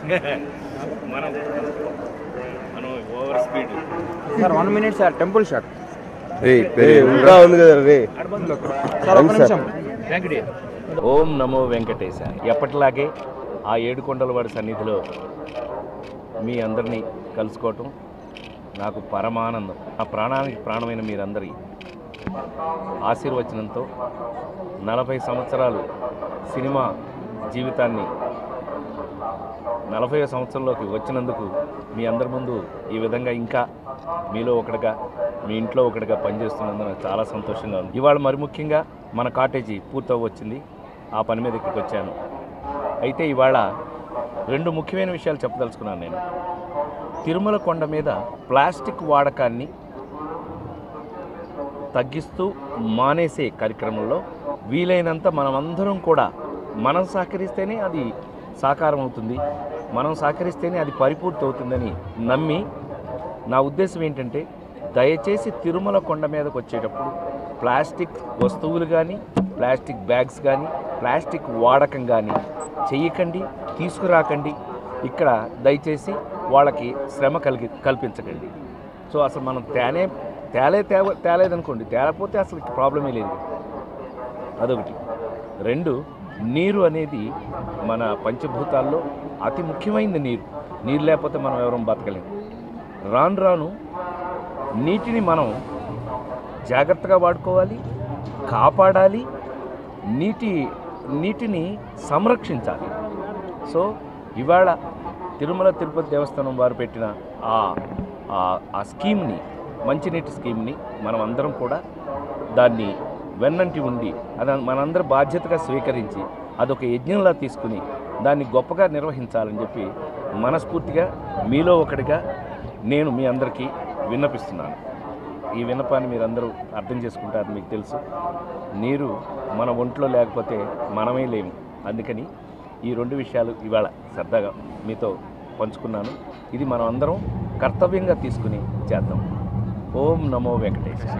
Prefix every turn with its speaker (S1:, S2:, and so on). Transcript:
S1: మనం మనం over speed
S2: sir one minute sir. Temple shot
S3: ఇంకా ఉంది కదా రే.
S1: ఓం నమో వెంకటేశ. ఎప్పటిలాగే ఆ ఏడుకొండలవాడి సన్నిధిలో మీ అందరినీ కలుసుకోవటం నాకు పరమానందం. నా ప్రాణానికి ప్రాణమైన మీరందరి ఆశీర్వచనంతో నలభై సంవత్సరాలు సినిమా జీవితాన్ని నలభై సంవత్సరంలోకి వచ్చినందుకు మీ అందరి ముందు ఈ విధంగా ఇంకా మీలో ఒకటిగా మీ ఇంట్లో ఒకటిగా పనిచేస్తున్నందుకు చాలా సంతోషంగా ఉంది. ఇవాళ మరి ముఖ్యంగా మన కాటేజీ పూర్తవ వచ్చింది ఆ పని మీద ఇక్కడికి వచ్చాను. అయితే ఇవాళ రెండు ముఖ్యమైన విషయాలు చెప్పదలుచుకున్నాను నేను. తిరుమల కొండ మీద ప్లాస్టిక్ వాడకాన్ని తగ్గిస్తూ మానేసే కార్యక్రమంలో వీలైనంత మనమందరం కూడా మనం సహకరిస్తేనే అది సాకారం అవుతుంది మనం సహకరిస్తేనే అది పరిపూర్తి అవుతుందని నమ్మి నా ఉద్దేశం ఏంటంటే దయచేసి తిరుమల కొండ మీదకు వచ్చేటప్పుడు ప్లాస్టిక్ వస్తువులు కానీ ప్లాస్టిక్ బ్యాగ్స్ కానీ ప్లాస్టిక్ వాడకం కానీ చెయ్యకండి తీసుకురాకండి. ఇక్కడ దయచేసి వాళ్ళకి శ్రమ కలిగి కల్పించకండి. సో అసలు మనం తేనే తేలే తేవ తేలేదనుకోండి తేలపోతే అసలు ప్రాబ్లమే లేదు. అదొకటి. రెండు నీరు అనేది మన పంచభూతాల్లో అతి ముఖ్యమైనది నీరు. నీరు లేకపోతే మనం ఎవరం బతకలేము రాను రాను నీటిని మనం జాగ్రత్తగా వాడుకోవాలి కాపాడాలి నీటి నీటిని సంరక్షించాలి. సో ఇవాళ తిరుమల తిరుపతి దేవస్థానం వారు పెట్టిన ఆ ఆ- ఆ స్కీమ్ని మంచినీటి స్కీమ్ని మనం అందరం కూడా దాన్ని వెన్నంటి ఉండి అది మనందరి బాధ్యతగా స్వీకరించి అదొక యజ్ఞంలా తీసుకుని దాన్ని గొప్పగా నిర్వహించాలని చెప్పి మనస్ఫూర్తిగా మీలో ఒకటిగా నేను మీ అందరికీ విన్నపిస్తున్నాను. ఈ విన్నపాన్ని మీరందరూ అర్థం చేసుకుంటారు మీకు తెలుసు. నీరు మన ఒంట్లో లేకపోతే మనమే లేము. అందుకని ఈ రెండు విషయాలు ఇవాళ సరదాగా మీతో పంచుకున్నాను. ఇది మనం అందరం కర్తవ్యంగా తీసుకుని చేద్దాం. ఓం నమో వెంకటేశ్వర